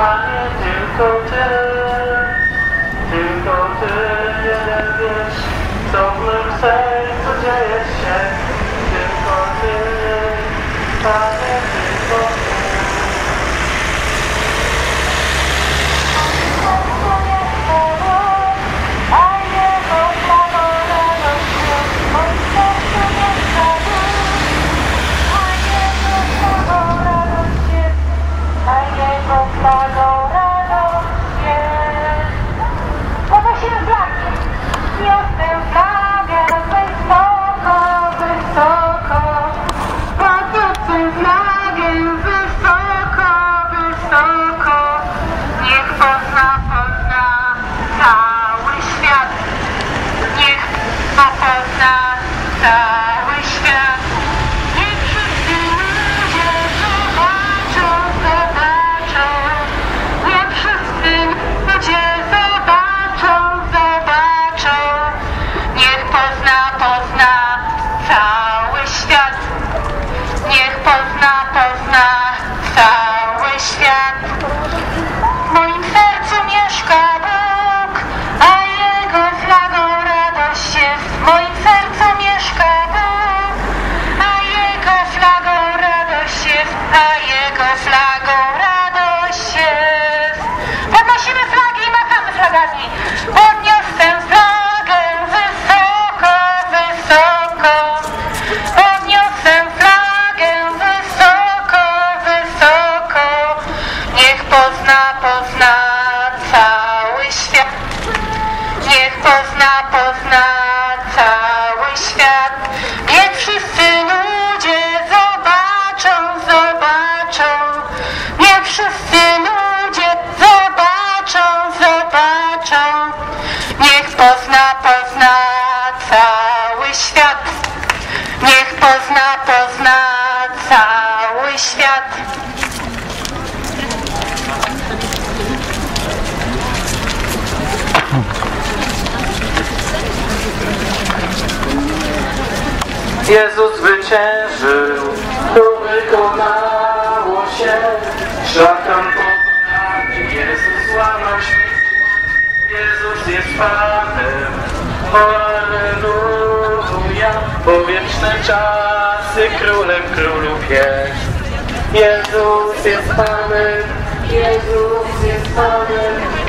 Panie, tylko Ty, tylko Ty jeden wiesz, co w mym sercu dzieje się. Popozna cały świat. Niech wszyscy ludzie zobaczą, zobaczą. Niech wszyscy ludzie zobaczą, zobaczą. Niech pozna, pozna cały świat. Niech pozna, pozna cały świat. Podnosimy flagę wysoko, wysoko. Podniosę flagę wysoko, wysoko. Niech pozna, pozna cały świat. Niech pozna, pozna cały świat. Cały świat. Niech pozna, pozna cały świat. Jezus zwyciężył, to wykonało się. Szatan pokonany, Jezus złamał śmierć. Jezus jest Panem, o Alleluja. Po wieczne czasy królem królów jest. Jezus jest Panem, Jezus jest Panem,